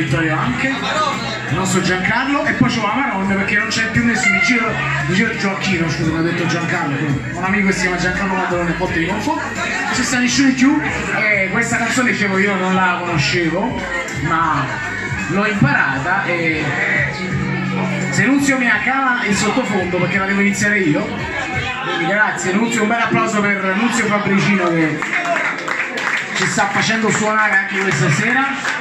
Vittorio anche, il nostro Giancarlo e poi c'ho la Maronne perché non c'è più nessuno, in giro, in giro Gioacchino, scusa, mi ha detto Giancarlo, un amico che si chiama Giancarlo Maddalone, a volte mi confondo, c'è sta nessuno più e questa canzone dicevo io non la conoscevo, ma l'ho imparata e se Nunzio mi accala il sottofondo perché la devo iniziare io, quindi grazie Nunzio, un bel applauso per Nunzio Fabricino che ci sta facendo suonare anche questa sera.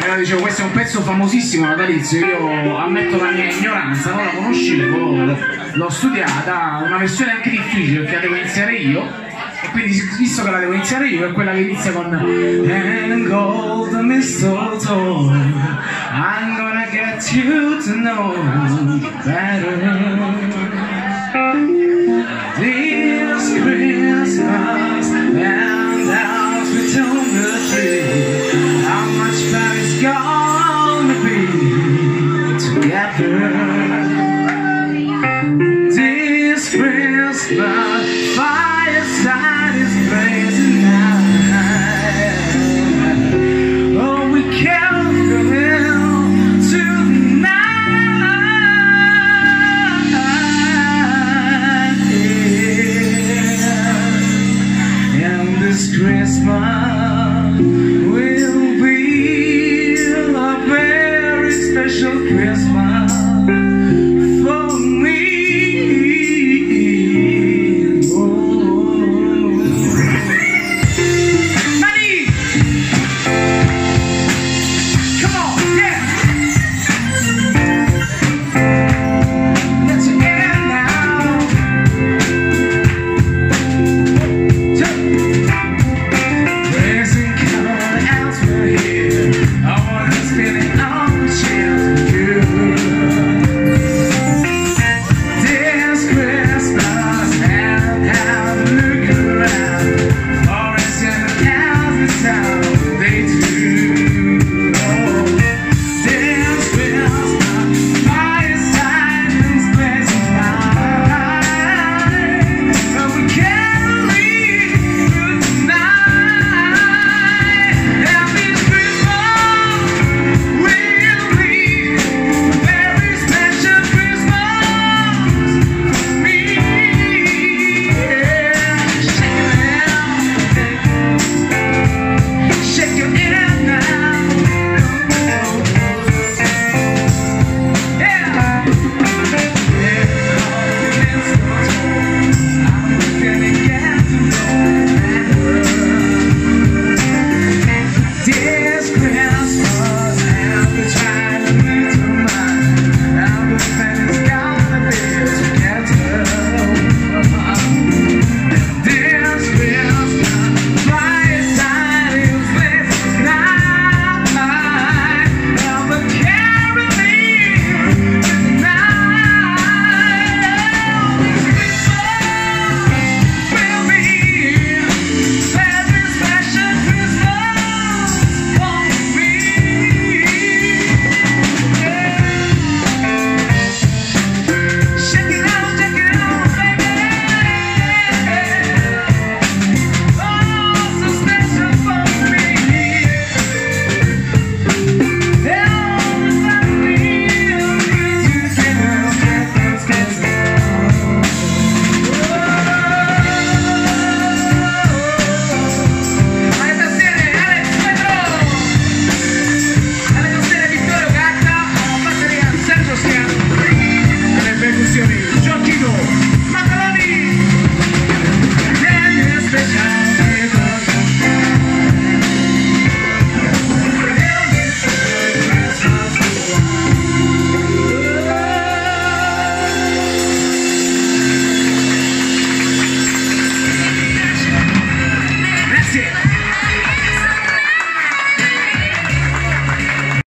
Allora dicevo, questo è un pezzo famosissimo natalizio, io ammetto la mia ignoranza, non la conoscevo, l'ho studiata, una versione anche difficile perché la devo iniziare io. E quindi visto che la devo iniziare io è quella che inizia con And gold mistletoe I'm gonna get you to know better The fireside is blazing out. Oh, we And this Christmas.